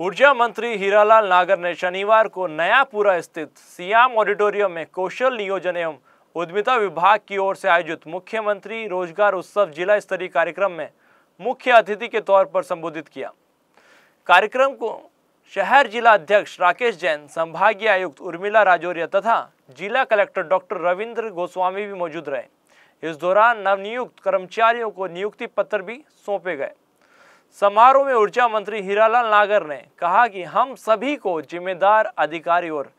ऊर्जा मंत्री हीरालाल नागर ने शनिवार को नयापुरा स्थित सियाम ऑडिटोरियम में कौशल नियोजन एवं उद्यमिता विभाग की ओर से आयोजित मुख्यमंत्री रोज़गार उत्सव जिला स्तरीय कार्यक्रम में मुख्य अतिथि के तौर पर संबोधित किया। कार्यक्रम को शहर जिला अध्यक्ष राकेश जैन, संभागीय आयुक्त उर्मिला राजौरिया तथा जिला कलेक्टर डॉक्टर रविंद्र गोस्वामी भी मौजूद रहे। इस दौरान नवनियुक्त कर्मचारियों को नियुक्ति पत्र भी सौंपे गए। समारोह में ऊर्जा मंत्री हीरालाल नागर ने कहा कि हम सभी को जिम्मेदार अधिकारी और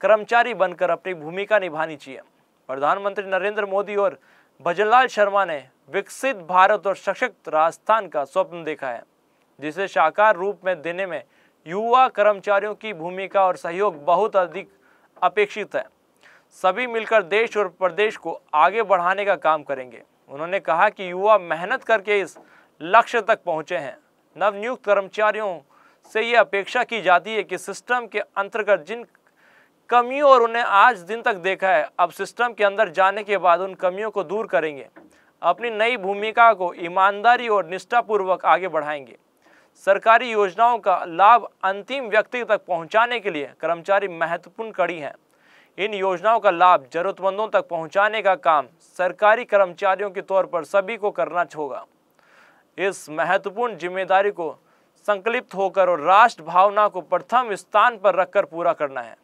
कर्मचारी बनकर अपनी भूमिका निभानी चाहिए। प्रधानमंत्री नरेंद्र मोदी और भजनलाल शर्मा ने विकसित भारत और सशक्त राजस्थान का स्वप्न देखा है, जिसे साकार रूप में देने में युवा कर्मचारियों की भूमिका और सहयोग बहुत अधिक अपेक्षित है। सभी मिलकर देश और प्रदेश को आगे बढ़ाने का काम करेंगे। उन्होंने कहा कि युवा मेहनत करके इस लक्ष्य तक पहुँचे हैं। नवनियुक्त कर्मचारियों से ये अपेक्षा की जाती है कि सिस्टम के अंतर्गत जिन कमियों और उन्हें आज दिन तक देखा है, अब सिस्टम के अंदर जाने के बाद उन कमियों को दूर करेंगे। अपनी नई भूमिका को ईमानदारी और निष्ठापूर्वक आगे बढ़ाएँगे। सरकारी योजनाओं का लाभ अंतिम व्यक्ति तक पहुँचाने के लिए कर्मचारी महत्वपूर्ण कड़ी हैं। इन योजनाओं का लाभ जरूरतमंदों तक पहुँचाने का काम सरकारी कर्मचारियों के तौर पर सभी को करना होगा। इस महत्वपूर्ण ज़िम्मेदारी को संकलिप्त होकर और राष्ट्र भावना को प्रथम स्थान पर रखकर पूरा करना है।